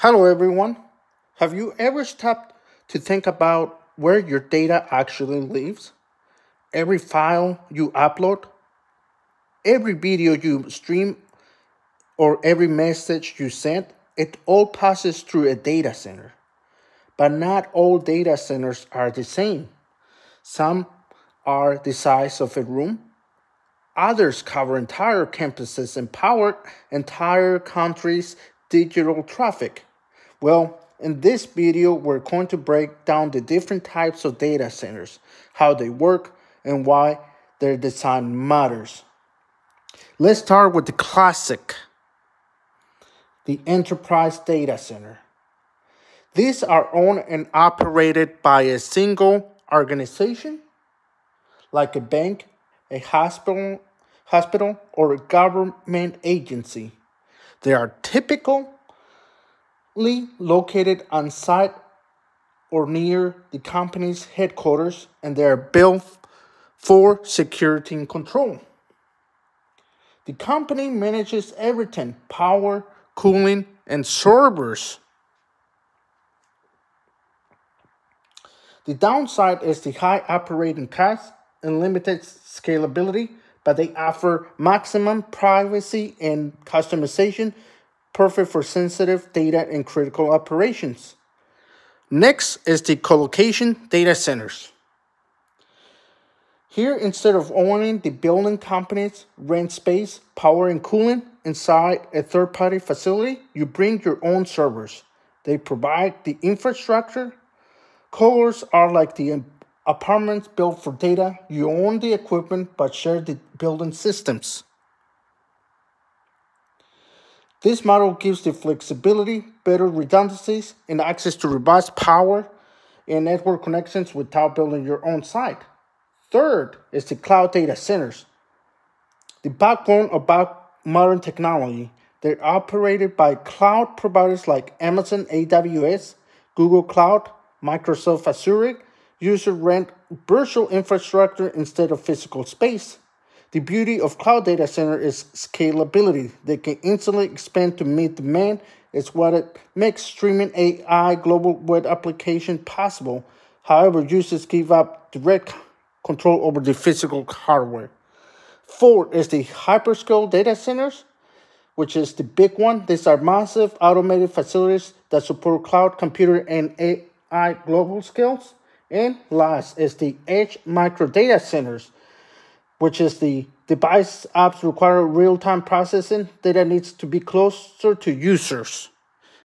Hello, everyone. Have you ever stopped to think about where your data actually lives? Every file you upload, every video you stream, or every message you send, it all passes through a data center. But not all data centers are the same. Some are the size of a room, others cover entire campuses and power entire countries' digital traffic. Well, in this video, we're going to break down the different types of data centers, how they work, and why their design matters. Let's start with the classic, the enterprise data center. These are owned and operated by a single organization, like a bank, a hospital, hospital, or a government agency. They are typically located on site or near the company's headquarters and they are built for security and control. The company manages everything power, cooling, and servers. The downside is the high operating cost and limited scalability, but they offer maximum privacy and customization perfect for sensitive data and critical operations. Next is the colocation data centers. Here, instead of owning the building companies rent space, power, and cooling inside a third party facility, you bring your own servers. They provide the infrastructure. Colors are like the apartments built for data. You own the equipment but share the building systems. This model gives the flexibility, better redundancies, and access to robust power and network connections without building your own site. Third is the cloud data centers. The backbone of modern technology. They're operated by cloud providers like Amazon AWS, Google Cloud, Microsoft Azure. User rent virtual infrastructure instead of physical space. The beauty of cloud data center is scalability. They can instantly expand to meet demand. It's what it makes streaming AI global web application possible. However, users give up direct control over the physical hardware. Fourth is the hyperscale data centers, which is the big one. These are massive automated facilities that support cloud computer and AI global scales. And last is the edge micro data centers which is the device apps require real-time processing. Data needs to be closer to users.